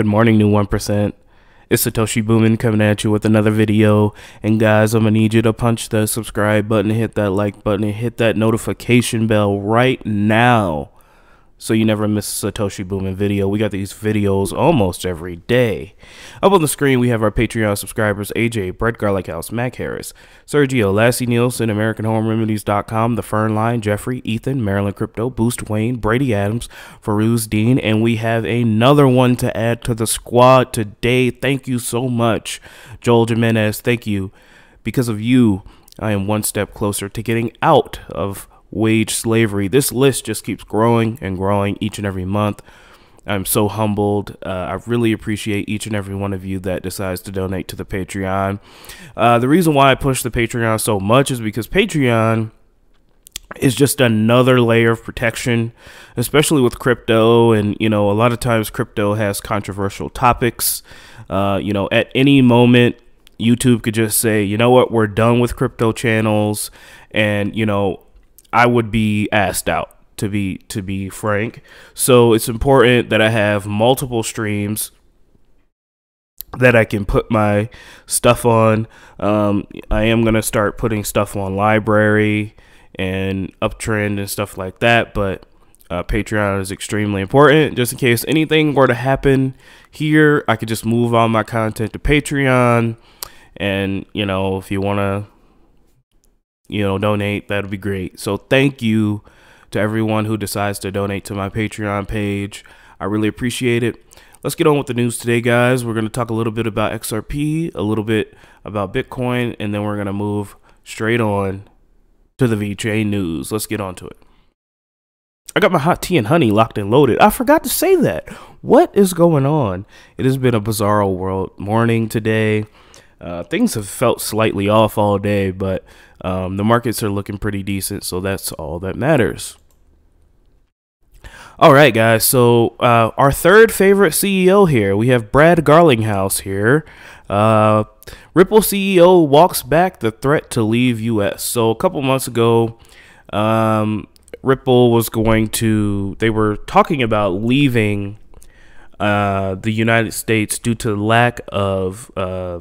Good morning, new 1%. It's Satoshi Boomin coming at you with another video. And guys, I'm gonna need you to punch the subscribe button, hit that like button, and hit that notification bell right now so you never miss a Satoshi Boomin video. We got these videos almost every day. Up on the screen, we have our Patreon subscribers AJ, Brett Garlic House, Mac Harris, Sergio, Lassie Nielsen, AmericanHomeRemedies.com, The Fern Line, Jeffrey, Ethan, Maryland Crypto, Boost Wayne, Brady Adams, Farouz Dean, and we have another one to add to the squad today. Thank you so much, Joel Jimenez. Thank you. Because of you, I am one step closer to getting out of wage slavery. This list just keeps growing and growing each and every month. I'm so humbled. Uh, I really appreciate each and every one of you that decides to donate to the Patreon. Uh, the reason why I push the Patreon so much is because Patreon is just another layer of protection, especially with crypto. And, you know, a lot of times crypto has controversial topics. Uh, you know, at any moment, YouTube could just say, you know what, we're done with crypto channels. And, you know, I would be asked out to be to be frank. So it's important that I have multiple streams that I can put my stuff on. Um, I am gonna start putting stuff on LBRY and Uptrennd and stuff like that, but uh, Patreon is extremely important. Just in case anything were to happen here, I could just move all my content to Patreon. And you know, if you want to you know, donate, that'd be great. So thank you to everyone who decides to donate to my Patreon page. I really appreciate it. Let's get on with the news today, guys. We're going to talk a little bit about XRP, a little bit about Bitcoin, and then we're going to move straight on to the VeChain news. Let's get on to it. I got my hot tea and honey locked and loaded. I forgot to say that. What is going on? It has been a bizarre world morning today. Uh, things have felt slightly off all day, but um, the markets are looking pretty decent, so that's all that matters. All right, guys. So uh, our third favorite CEO here, we have Brad Garlinghouse here. Uh, Ripple CEO walks back the threat to leave U.S. So a couple months ago, um, Ripple was going to. They were talking about leaving uh, the United States due to lack of uh,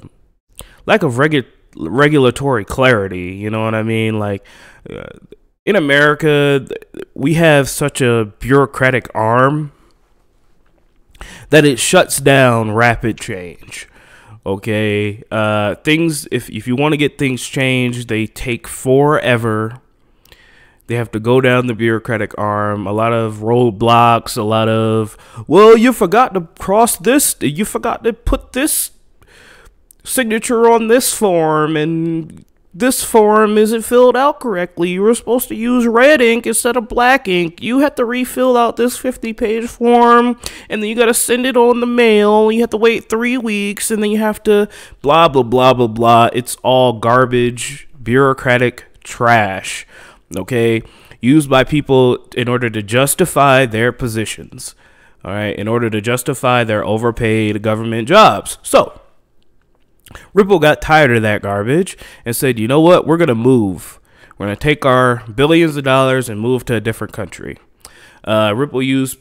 lack of regu- regulatory clarity. You know what I mean? Like uh, in America, we have such a bureaucratic arm that it shuts down rapid change. Okay, uh, things if if you want to get things changed, they take forever. They have to go down the bureaucratic arm. A lot of roadblocks. A lot of well, you forgot to cross this. You forgot to put this signature on this form and this form isn't filled out correctly. You were supposed to use red ink instead of black ink. You have to refill out this 50 page form and then you got to send it on the mail. You have to wait three weeks and then you have to blah, blah, blah, blah, blah. It's all garbage, bureaucratic trash, okay? Used by people in order to justify their positions, all right? In order to justify their overpaid government jobs. So, Ripple got tired of that garbage and said, you know what? We're going to move. We're going to take our billions of dollars and move to a different country. Uh, Ripple used,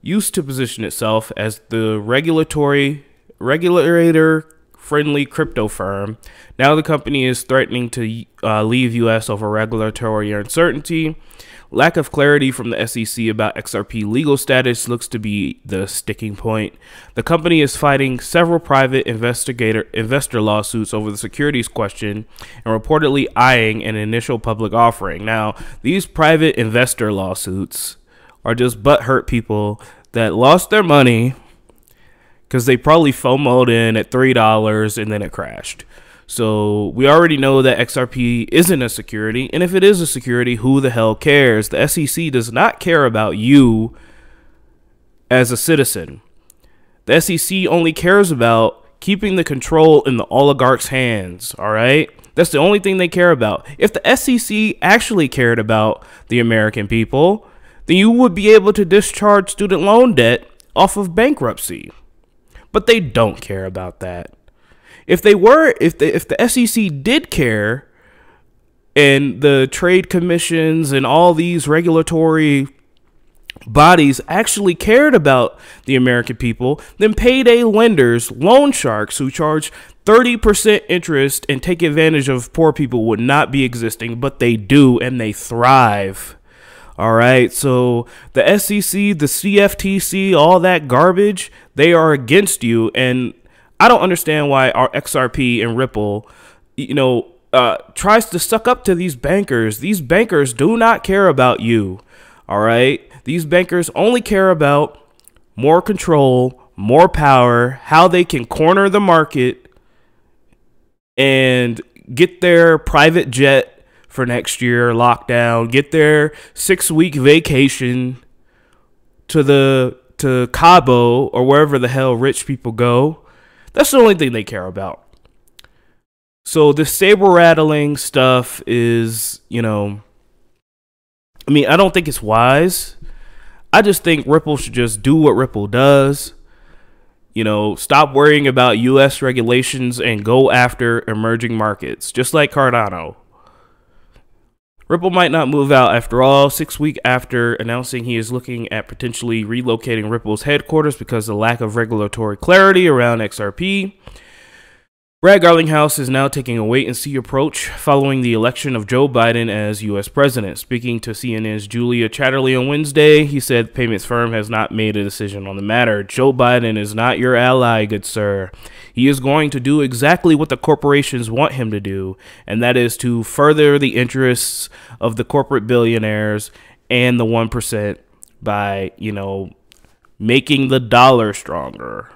used to position itself as the regulatory regulator friendly crypto firm. Now the company is threatening to uh, leave US over regulatory uncertainty Lack of clarity from the SEC about XRP legal status looks to be the sticking point. The company is fighting several private investigator investor lawsuits over the securities question and reportedly eyeing an initial public offering. Now, these private investor lawsuits are just butthurt people that lost their money because they probably FOMOed in at $3 and then it crashed. So we already know that XRP isn't a security. And if it is a security, who the hell cares? The SEC does not care about you as a citizen. The SEC only cares about keeping the control in the oligarchs' hands, all right? That's the only thing they care about. If the SEC actually cared about the American people, then you would be able to discharge student loan debt off of bankruptcy. But they don't care about that. If they were, if the if the SEC did care, and the trade commissions and all these regulatory bodies actually cared about the American people, then payday lenders, loan sharks who charge 30% interest and take advantage of poor people would not be existing, but they do and they thrive. All right, so the SEC, the CFTC, all that garbage, they are against you. And I don't understand why our XRP and Ripple, you know, uh, tries to suck up to these bankers. These bankers do not care about you. All right. These bankers only care about more control, more power, how they can corner the market and get their private jet for next year lockdown, get their 6-week vacation to the to Cabo or wherever the hell rich people go. That's the only thing they care about. So this saber rattling stuff is, you know, I mean, I don't think it's wise. I just think Ripple should just do what Ripple does. You know, stop worrying about US regulations and go after emerging markets, just like Cardano. Ripple might not move out after all, six weeks after announcing he is looking at potentially relocating Ripple's headquarters because of the lack of regulatory clarity around XRP. Brad Garlinghouse is now taking a wait and see approach following the election of Joe Biden as U.S. president. Speaking to CNN's Julia Chatterley on Wednesday, he said payments firm has not made a decision on the matter. Joe Biden is not your ally, good sir. He is going to do exactly what the corporations want him to do, and that is to further the interests of the corporate billionaires and the 1% by, you know, making the dollar stronger.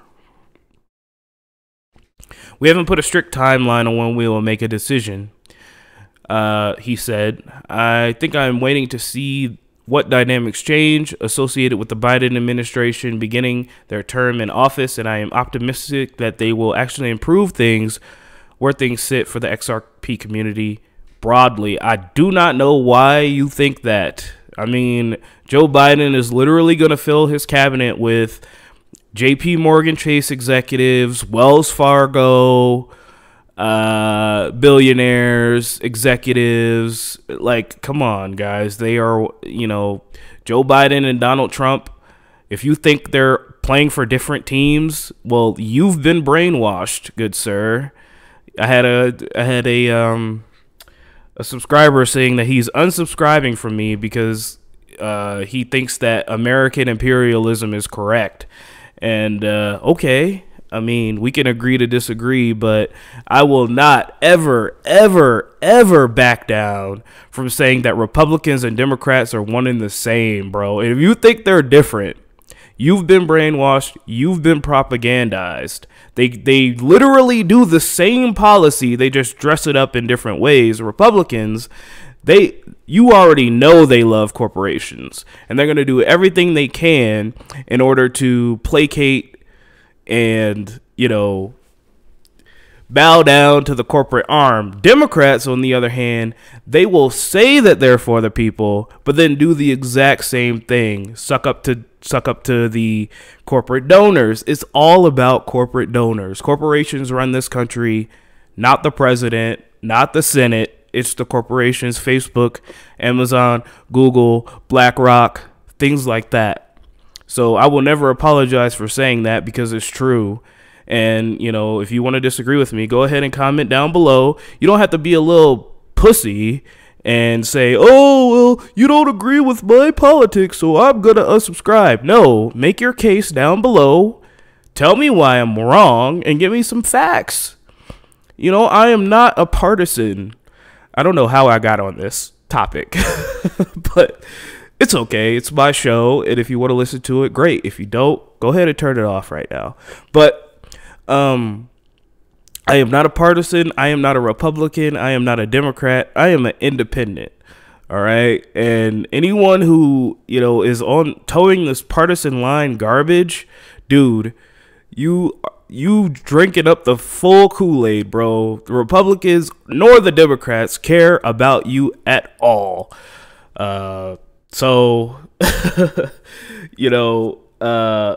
We haven't put a strict timeline on when we will make a decision. Uh, he said, I think I'm waiting to see what dynamics change associated with the Biden administration beginning their term in office, and I am optimistic that they will actually improve things where things sit for the XRP community broadly. I do not know why you think that. I mean, Joe Biden is literally going to fill his cabinet with JP Morgan Chase executives, Wells Fargo, uh, billionaires, executives. Like, come on, guys. They are, you know, Joe Biden and Donald Trump. If you think they're playing for different teams, well, you've been brainwashed, good sir. I had a I had a um a subscriber saying that he's unsubscribing from me because uh, he thinks that American imperialism is correct. And uh, okay, I mean, we can agree to disagree, but I will not ever, ever, ever back down from saying that Republicans and Democrats are one and the same, bro. And if you think they're different, you've been brainwashed, you've been propagandized. They they literally do the same policy, they just dress it up in different ways. Republicans, they you already know they love corporations and they're going to do everything they can in order to placate and you know bow down to the corporate arm. Democrats on the other hand they will say that they're for the people but then do the exact same thing suck up to suck up to the corporate donors. It's all about corporate donors. Corporations run this country not the president not the senate it's the corporations, Facebook, Amazon, Google, BlackRock, things like that. So I will never apologize for saying that because it's true. And, you know, if you want to disagree with me, go ahead and comment down below. You don't have to be a little pussy and say, oh, well, you don't agree with my politics, so I'm going to unsubscribe. No, make your case down below. Tell me why I'm wrong and give me some facts. You know, I am not a partisan. I don't know how I got on this topic, but it's okay. It's my show, and if you want to listen to it, great. If you don't, go ahead and turn it off right now. But um I am not a partisan, I am not a Republican, I am not a Democrat. I am an independent. All right? And anyone who, you know, is on towing this partisan line garbage, dude, you you drinking up the full Kool-Aid, bro. The Republicans nor the Democrats care about you at all. Uh, so you know, uh,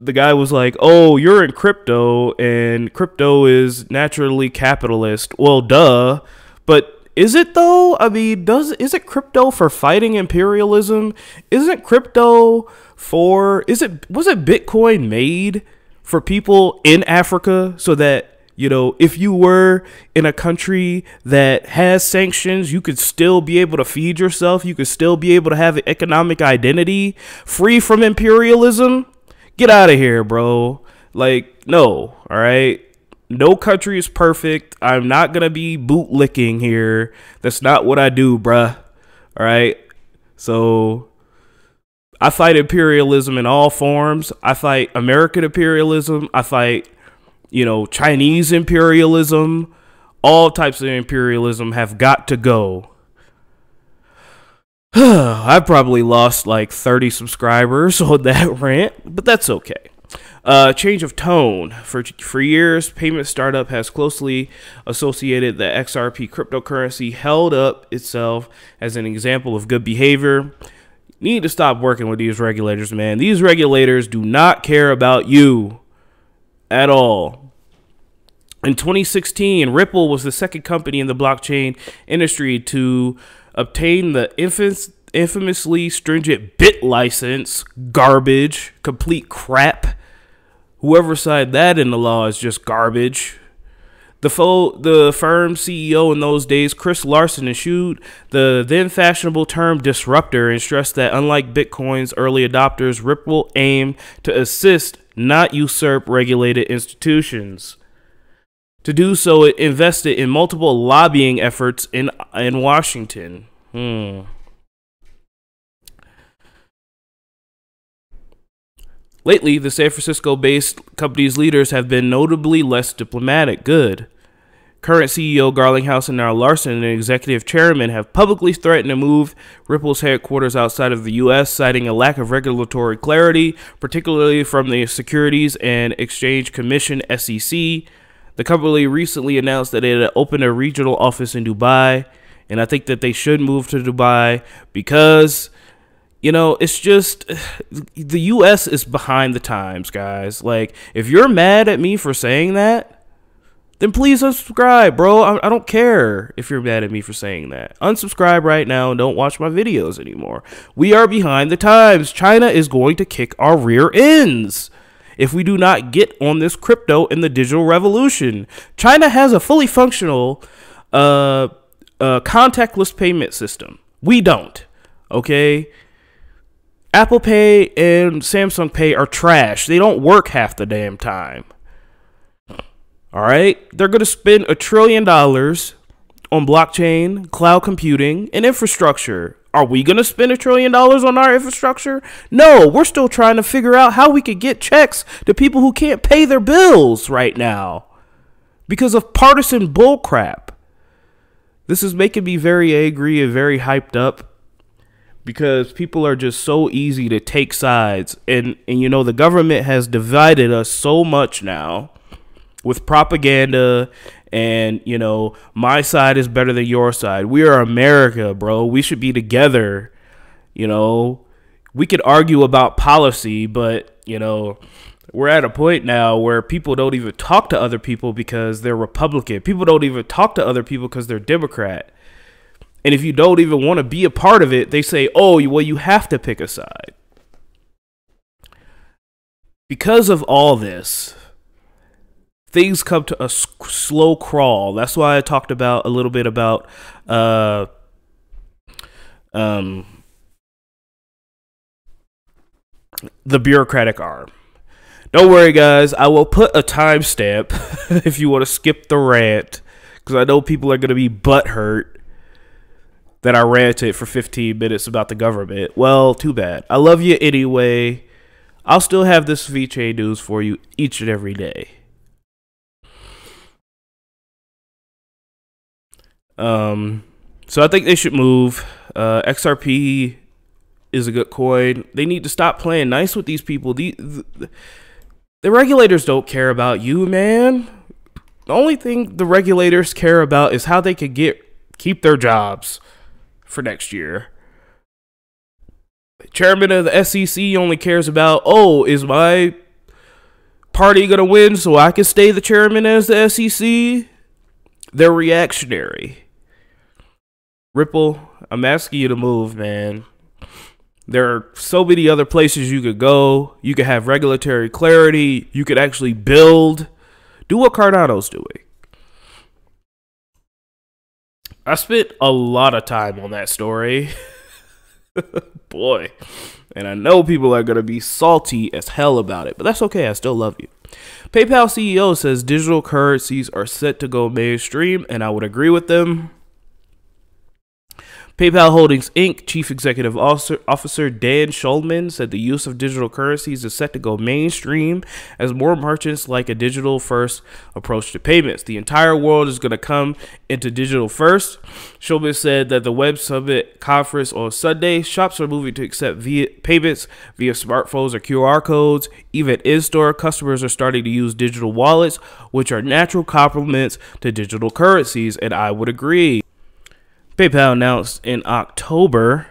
the guy was like, "Oh, you're in crypto, and crypto is naturally capitalist." Well, duh. But is it though? I mean, does is it crypto for fighting imperialism? Isn't crypto for is it was it Bitcoin made for people in Africa so that you know, if you were in a country that has sanctions, you could still be able to feed yourself. You could still be able to have an economic identity free from imperialism. Get out of here, bro. Like, no, all right? No country is perfect. I'm not going to be bootlicking here. That's not what I do, bruh. All right? So I fight imperialism in all forms. I fight American imperialism. I fight you know, Chinese imperialism, all types of imperialism have got to go. I probably lost like 30 subscribers on that rant, but that's okay. Uh, change of tone. For, for years, Payment Startup has closely associated the XRP cryptocurrency, held up itself as an example of good behavior. Need to stop working with these regulators, man. These regulators do not care about you at all. In 2016, Ripple was the second company in the blockchain industry to obtain the infamous, infamously stringent BitLicense. Garbage, complete crap. Whoever signed that in the law is just garbage. The, fo- the firm CEO in those days, Chris Larsen, eschewed the then fashionable term disruptor and stressed that unlike Bitcoin's early adopters, Ripple aimed to assist not usurp regulated institutions. To do so, it invested in multiple lobbying efforts in in Washington. Hmm. Lately, the San Francisco based company's leaders have been notably less diplomatic. Good. Current CEO Garlinghouse and now Larsen and executive chairman have publicly threatened to move Ripple's headquarters outside of the U.S., citing a lack of regulatory clarity, particularly from the Securities and Exchange Commission (SEC). The company recently announced that it had opened a regional office in Dubai, and I think that they should move to Dubai because you know, it's just the US is behind the times, guys. Like if you're mad at me for saying that, then please unsubscribe, bro. I, I, don't care if you're mad at me for saying that. Unsubscribe right now and don't watch my videos anymore. We are behind the times. China is going to kick our rear ends if we do not get on this crypto in the digital revolution. China has a fully functional uh, uh, contactless payment system. We don't. Okay. Apple Pay and Samsung Pay are trash. They don't work half the damn time. All right. They're going to spend a trillion dollars on blockchain, cloud computing, and infrastructure. Are we going to spend a trillion dollars on our infrastructure? No, we're still trying to figure out how we could get checks to people who can't pay their bills right now because of partisan bullcrap. This is making me very angry and very hyped up because people are just so easy to take sides. And and you know the government has divided us so much now with propaganda and you know my side is better than your side. We are america bro. We should be together you know. We could argue about policy but you know we're at a point now where people don't even talk to other people because they're republican. People don't even talk to other people because they're democrat and if you don't even want to be a part of it they say oh well you have to pick a side because of all this things come to a slow crawl. That's why I talked about a little bit about uh, um, the bureaucratic arm. Don't worry, guys. I will put a timestamp if you want to skip the rant, because I know people are going to be butthurt that I ranted for 15 minutes about the government. Well, too bad. I love you anyway. I'll still have this VeChain news for you each and every day. Um, so I think they should move. Uh, XRP is a good coin. They need to stop playing nice with these people. The, the, the regulators don't care about you, man. The only thing the regulators care about is how they could get keep their jobs for next year. Chairman of the SEC only cares about, oh, is my party gonna win so I can stay the chairman as the SEC? They're reactionary. Ripple, I'm asking you to move, man. There are so many other places you could go. You could have regulatory clarity. You could actually build. Do what Cardano's doing. I spent a lot of time on that story. Boy. And I know people are going to be salty as hell about it, but that's okay. I still love you. PayPal CEO says digital currencies are set to go mainstream, and I would agree with them. PayPal Holdings Inc. Chief Executive Officer Dan Schulman said the use of digital currencies is set to go mainstream as more merchants like a digital first approach to payments. The entire world is going to come into digital first. Schulman said that the Web Summit conference on Sunday, shops are moving to accept via payments via smartphones or QR codes. Even in store, customers are starting to use digital wallets, which are natural complements to digital currencies, and I would agree. PayPal announced in October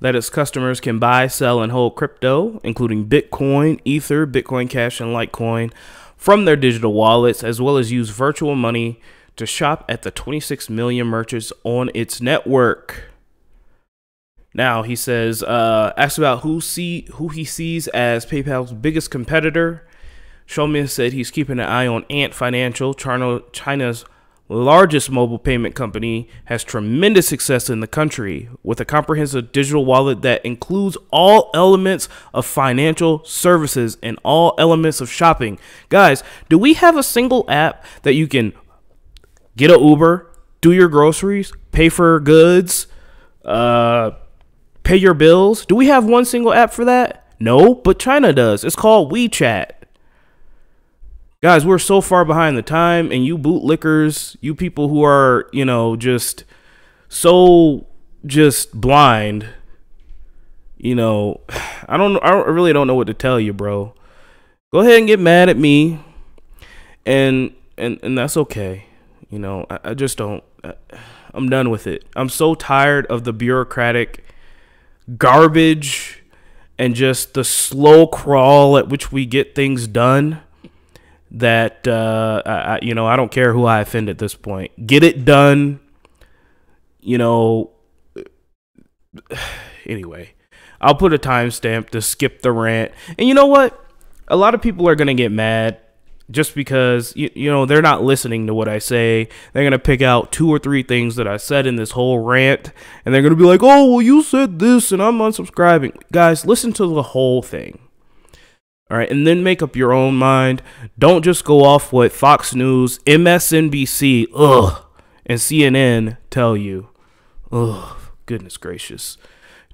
that its customers can buy, sell, and hold crypto, including Bitcoin, Ether, Bitcoin Cash, and Litecoin, from their digital wallets, as well as use virtual money to shop at the 26 million merchants on its network. Now he says, uh, asked about who see who he sees as PayPal's biggest competitor. Schulman said he's keeping an eye on Ant Financial, China's largest mobile payment company, has tremendous success in the country with a comprehensive digital wallet that includes all elements of financial services and all elements of shopping. Guys, do we have a single app that you can get a Uber, do your groceries, pay for goods, uh, pay your bills? Do we have one single app for that? No, but China does. It's called WeChat. Guys, we're so far behind the time, and you bootlickers, you people who are, you know, just so just blind, you know, I don't, I really don't know what to tell you, bro. Go ahead and get mad at me, and and and that's okay. You know, I, I just don't. I'm done with it. I'm so tired of the bureaucratic garbage and just the slow crawl at which we get things done that uh, I, you know I don't care who I offend at this point. Get it done. You know. Anyway, I'll put a timestamp to skip the rant. And you know what? A lot of people are gonna get mad just because you, you know they're not listening to what I say. They're gonna pick out two or three things that I said in this whole rant, and they're gonna be like, "Oh, well, you said this, and I'm unsubscribing." Guys, listen to the whole thing. All right, and then make up your own mind. Don't just go off what Fox News, MSNBC, ugh, and CNN tell you. Ugh, goodness gracious.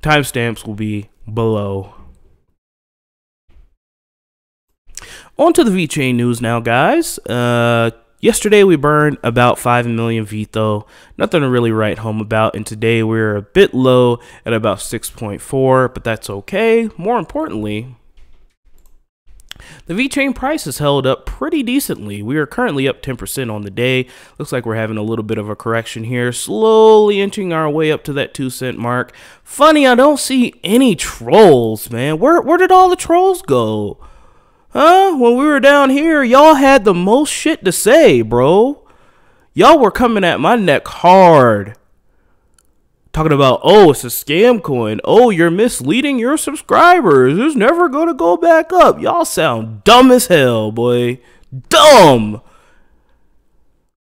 Timestamps will be below. On to the VeChain news now, guys. Uh, yesterday we burned about 5 million VETH. Nothing to really write home about. And today we're a bit low at about 6.4, but that's okay. More importantly, the VeChain price has held up pretty decently. We are currently up 10% on the day. Looks like we're having a little bit of a correction here, slowly inching our way up to that 2 cent mark. Funny, I don't see any trolls, man. Where where did all the trolls go? Huh? When we were down here, y'all had the most shit to say, bro. Y'all were coming at my neck hard talking about, oh, it's a scam coin. Oh, you're misleading your subscribers. It's never going to go back up. Y'all sound dumb as hell, boy. Dumb.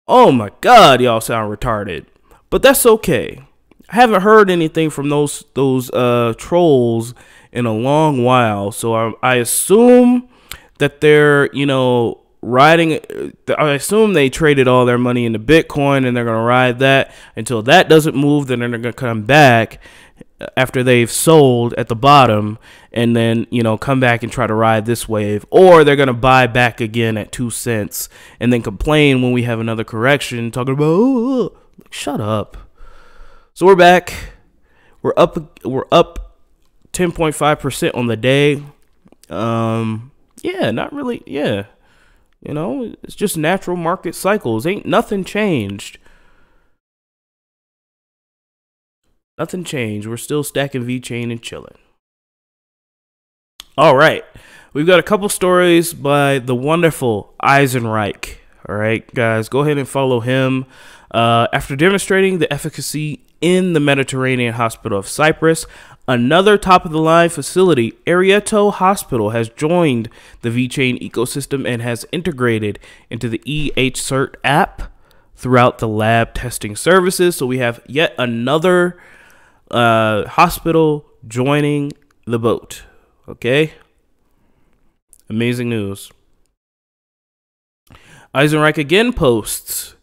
Oh my God, y'all sound retarded. But that's okay. I haven't heard anything from those those uh, trolls in a long while, so I, I assume that they're you know riding I assume they traded all their money into Bitcoin and they're going to ride that. Until that doesn't move then they're going to come back after they've sold at the bottom and then you know come back and try to ride this wave. Or they're going to buy back again at 2 cents and then complain when we have another correction talking about oh, shut up. So we're back. We're up we're up 10.5% on the day. Um yeah not really yeah you know, it's just natural market cycles. Ain't nothing changed. Nothing changed. We're still stacking VeChain and chilling. All right. We've got a couple stories by the wonderful Eisenreich. All right, guys, go ahead and follow him. Uh, after demonstrating the efficacy in the Mediterranean Hospital of Cyprus. Another top of the line facility, Aretaeio Hospital, has joined the VeChain ecosystem and has integrated into the EHCert app throughout the lab testing services. So we have yet another uh, hospital joining the boat. Okay. Amazing news. Eisenreich again posts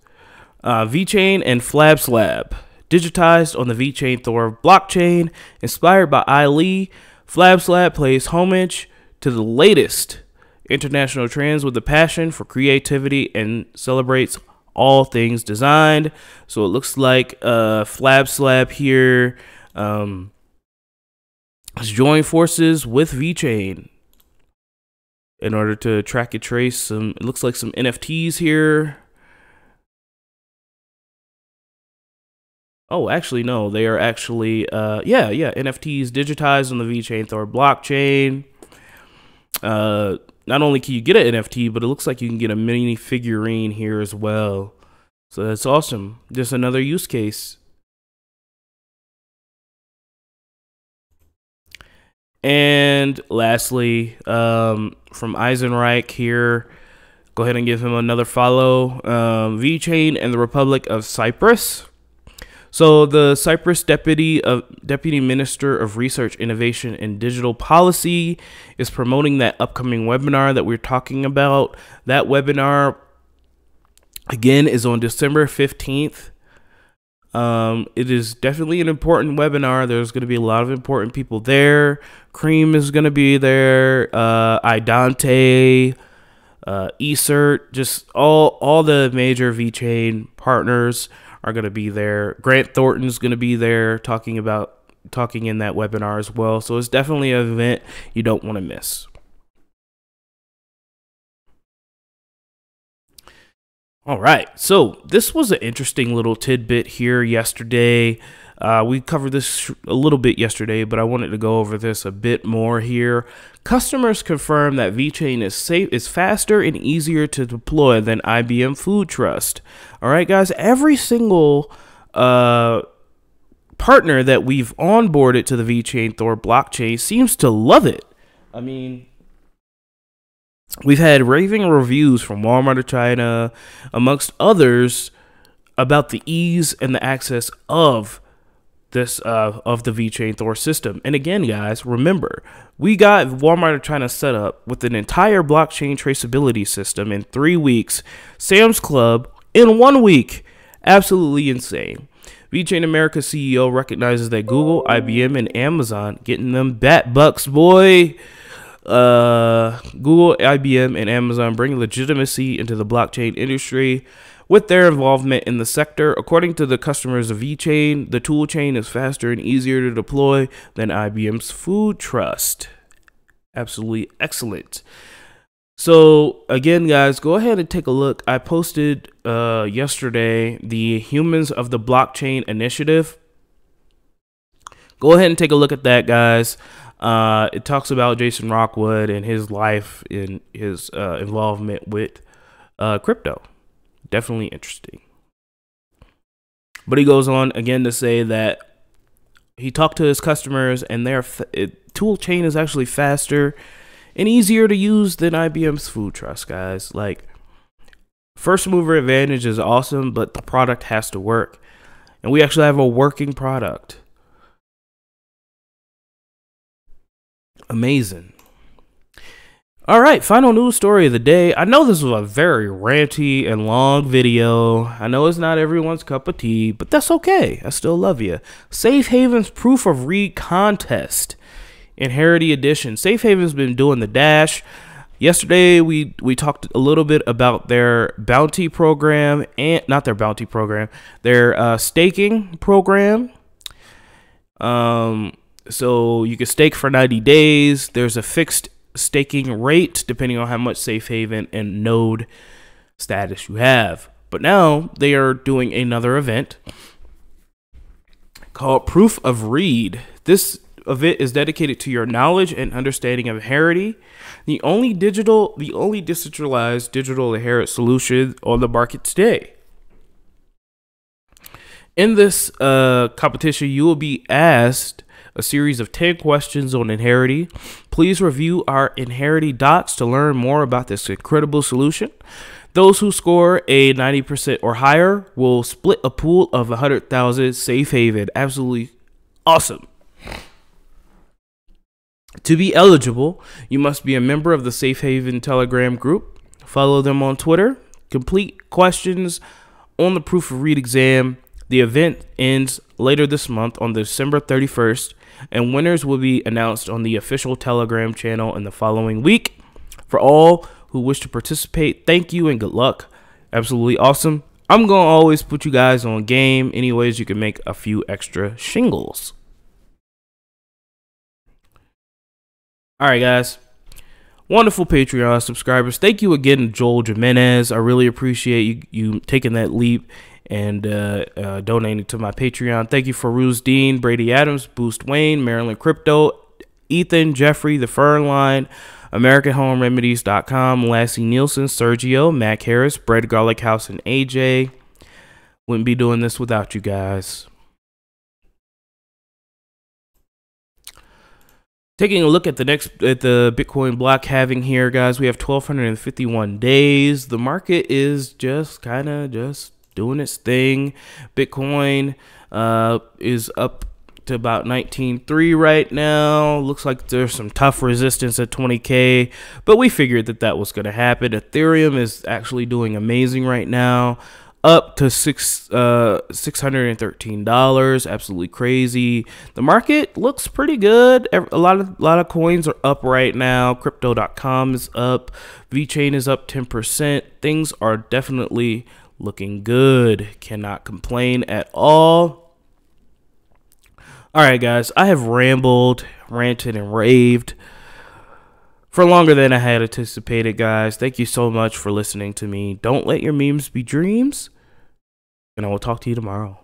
uh, VeChain and Flabs Lab digitized on the VeChain Thor blockchain. Inspired by Ali, Flabs Lab plays homage to the latest international trends with a passion for creativity and celebrates all things designed. So it looks like uh, Flabs Lab here um, has joined forces with VeChain in order to track and trace some. It looks like some NFTs here. Oh, actually, no. They are actually, uh, yeah, yeah, NFTs digitized on the VeChain Thor blockchain. Uh, not only can you get an NFT, but it looks like you can get a mini figurine here as well. So that's awesome. Just another use case. And lastly, um, from Eisenreich here, go ahead and give him another follow. Um, VeChain and the Republic of Cyprus. So the Cyprus Deputy of Deputy Minister of Research, Innovation, and Digital Policy is promoting that upcoming webinar that we're talking about. That webinar again is on December 15th. Um, it is definitely an important webinar. There's going to be a lot of important people there. Cream is going to be there. Uh, Idante, uh, eCert, just all all the major VeChain partners are going to be there. Grant Thornton's going to be there talking about talking in that webinar as well. So it's definitely an event you don't want to miss. All right, so this was an interesting little tidbit here yesterday. Uh, we covered this a little bit yesterday, but I wanted to go over this a bit more here. Customers confirm that VeChain is safe, is faster and easier to deploy than IBM Food Trust. All right, guys, every single uh, partner that we've onboarded to the VeChain Thor blockchain seems to love it. I mean, we've had raving reviews from Walmart of China, amongst others, about the ease and the access of this uh, of the VeChain Thor system. And again, guys, remember, we got Walmart of China set up with an entire blockchain traceability system in three weeks. Sam's Club in one week. Absolutely insane. VeChain America CEO recognizes that Google, IBM, and Amazon getting them bat bucks, boy. Uh, Google, IBM, and Amazon bring legitimacy into the blockchain industry with their involvement in the sector. According to the customers of VeChain, the tool chain is faster and easier to deploy than IBM's Food Trust. Absolutely excellent. So again, guys, go ahead and take a look. I posted uh, yesterday the Humans of the Blockchain Initiative. Go ahead and take a look at that, guys. Uh, it talks about Jason Rockwood and his life and his uh, involvement with uh, crypto. Definitely interesting. But he goes on again to say that he talked to his customers and their tool chain is actually faster and easier to use than IBM's Food Trust, guys. Like, first mover advantage is awesome, but the product has to work. And we actually have a working product. Amazing. All right, final news story of the day. I know this was a very ranty and long video. I know it's not everyone's cup of tea, but that's okay. I still love you. Safe Haven's proof of read contest Inherity Edition. Safe Haven's been doing the dash. Yesterday we we talked a little bit about their bounty program and not their bounty program, their uh, staking program. Um, so you can stake for 90 days. There's a fixed staking rate depending on how much safe haven and node status you have. But now they are doing another event called Proof of Read. This it is dedicated to your knowledge and understanding of Inherity, the only digital, the only decentralized digital inherit solution on the market today. In this uh, competition, you will be asked a series of 10 questions on Inherity. Please review our Inherity docs to learn more about this incredible solution. Those who score a 90% or higher will split a pool of 100,000 safe haven. Absolutely awesome. To be eligible, you must be a member of the Safe Haven Telegram group. Follow them on Twitter. Complete questions on the proof of read exam. The event ends later this month on December 31st, and winners will be announced on the official Telegram channel in the following week. For all who wish to participate, thank you and good luck. Absolutely awesome. I'm going to always put you guys on game. Anyways, you can make a few extra shingles. All right, guys. Wonderful Patreon subscribers. Thank you again, Joel Jimenez. I really appreciate you, you taking that leap and uh, uh, donating to my Patreon. Thank you for Ruse Dean, Brady Adams, Boost Wayne, Maryland Crypto, Ethan, Jeffrey, The Fern Line, AmericanHomeRemedies.com, Lassie Nielsen, Sergio, Mac Harris, Bread Garlic House, and AJ. Wouldn't be doing this without you guys. Taking a look at the next at the Bitcoin block halving here, guys, we have 1251 days. The market is just kind of just doing its thing. Bitcoin uh, is up to about 19.3 right now. Looks like there's some tough resistance at 20k, but we figured that that was going to happen. Ethereum is actually doing amazing right now up to six uh six hundred and thirteen dollars. Absolutely crazy. The market looks pretty good. A lot of a lot of coins are up right now. Crypto.com is up. VeChain is up ten percent. Things are definitely looking good. Cannot complain at all. All right, guys. I have rambled, ranted, and raved for longer than I had anticipated, guys. Thank you so much for listening to me. Don't let your memes be dreams, and I will talk to you tomorrow.